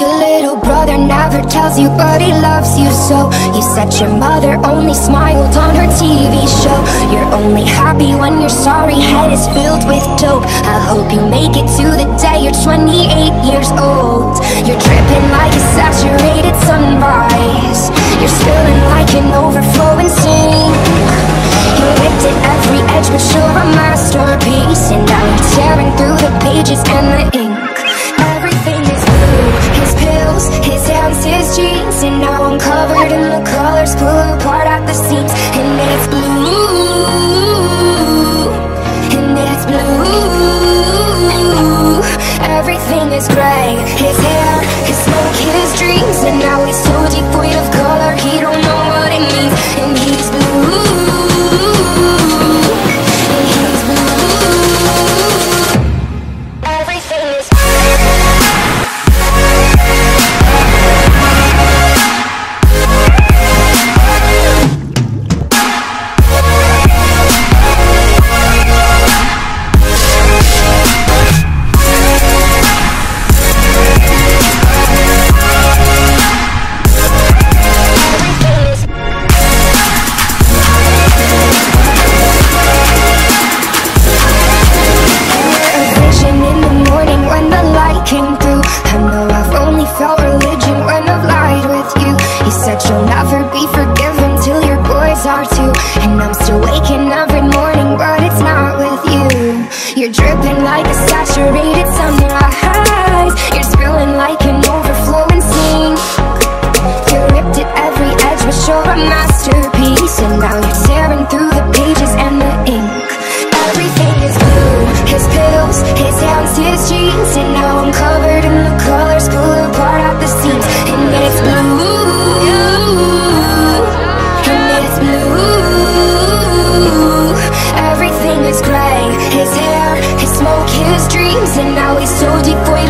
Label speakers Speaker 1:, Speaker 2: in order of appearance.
Speaker 1: Your little brother never tells you but he loves you so. You said your mother only smiled on her TV show. You're only happy when your sorry head is filled with dope. I hope you make it to the day you're 28 years old. You're dripping like a saturated sunrise. You're spilling like an overflowing sink. You ripped at every edge but you're a masterpiece. And you're tearing through the pages and the ink is gray. His hair, his smoke, his dreams And now are too. And I'm still waking every morning, but it's not with you. You're dripping like a saturated sunrise. You're spilling like an overflowing sink. You ripped at every edge, but you're a masterpiece. And now you're tearing through And now it's so devoid of